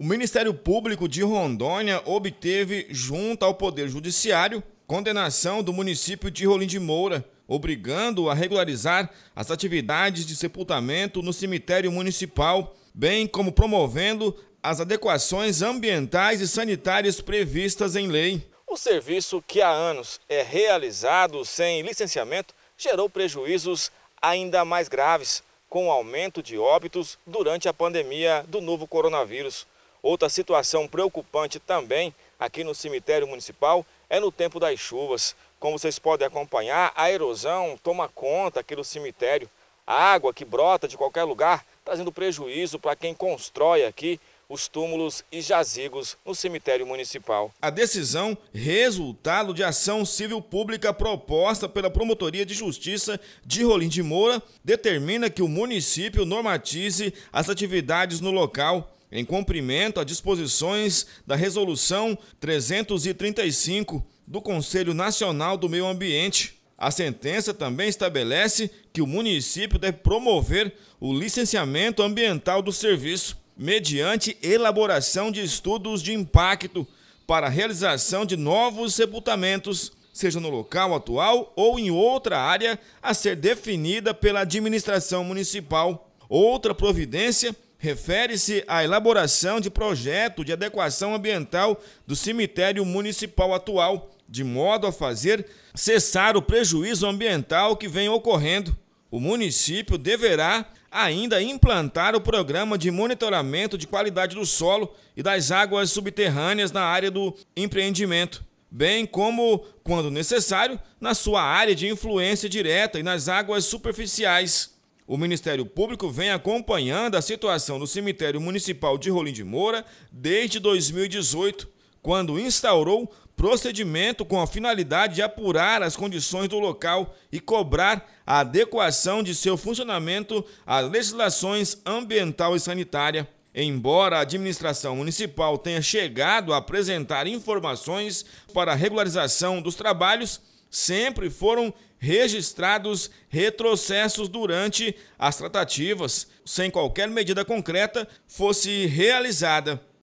O Ministério Público de Rondônia obteve, junto ao Poder Judiciário, condenação do município de Rolim de Moura, obrigando a regularizar as atividades de sepultamento no cemitério municipal, bem como promovendo as adequações ambientais e sanitárias previstas em lei. O serviço, que há anos é realizado sem licenciamento, gerou prejuízos ainda mais graves, com o aumento de óbitos durante a pandemia do novo coronavírus. Outra situação preocupante também aqui no cemitério municipal é no tempo das chuvas. Como vocês podem acompanhar, a erosão toma conta aqui do cemitério. A água que brota de qualquer lugar, trazendo prejuízo para quem constrói aqui os túmulos e jazigos no cemitério municipal. A decisão, resultado de ação civil pública proposta pela Promotoria de Justiça de Rolim de Moura, determina que o município normatize as atividades no local em cumprimento a disposições da Resolução 335 do Conselho Nacional do Meio Ambiente. A sentença também estabelece que o município deve promover o licenciamento ambiental do serviço, mediante elaboração de estudos de impacto para a realização de novos sepultamentos, seja no local atual ou em outra área a ser definida pela administração municipal. Outra providência refere-se à elaboração de projeto de adequação ambiental do cemitério municipal atual, de modo a fazer cessar o prejuízo ambiental que vem ocorrendo. O município deverá ainda implantar o programa de monitoramento de qualidade do solo e das águas subterrâneas na área do empreendimento, bem como, quando necessário, na sua área de influência direta e nas águas superficiais. O Ministério Público vem acompanhando a situação do cemitério municipal de Rolim de Moura desde 2018, quando instaurou procedimento com a finalidade de apurar as condições do local e cobrar a adequação de seu funcionamento às legislações ambiental e sanitária. Embora a administração municipal tenha chegado a apresentar informações para a regularização dos trabalhos, sempre foram registrados retrocessos durante as tratativas, sem qualquer medida concreta fosse realizada.